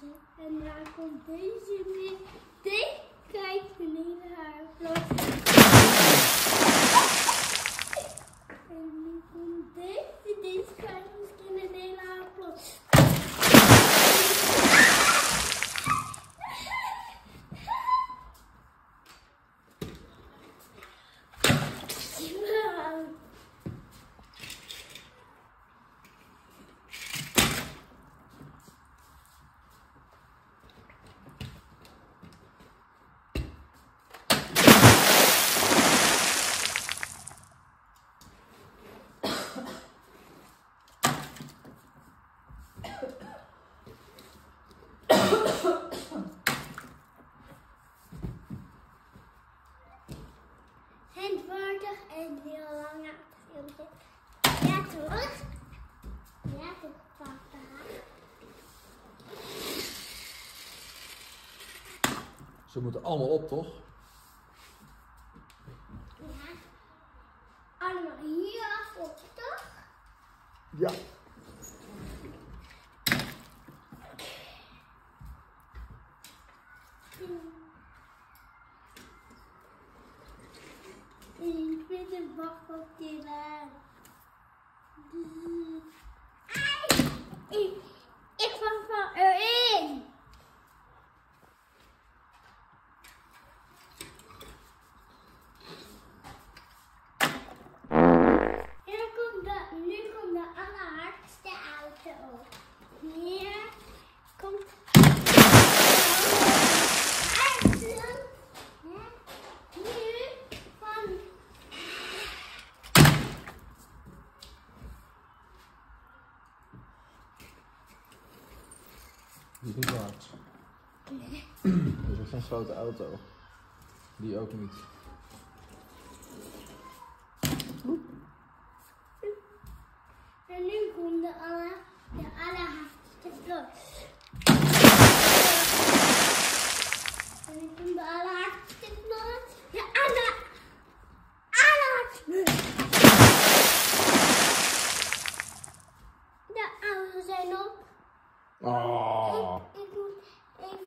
plaatsen. En daar komt deze Ja papa? Ze moeten allemaal op, toch? Ja. Allemaal hier op, toch? Ja. Ik vind een bak op die Niet zo hard. Nee. Dat is een grote auto. Die ook niet. En nu komt de alle, de alle los. En nu komt de allerhardste knallen. De aller, allerhardste. De ouders zijn op. 哦。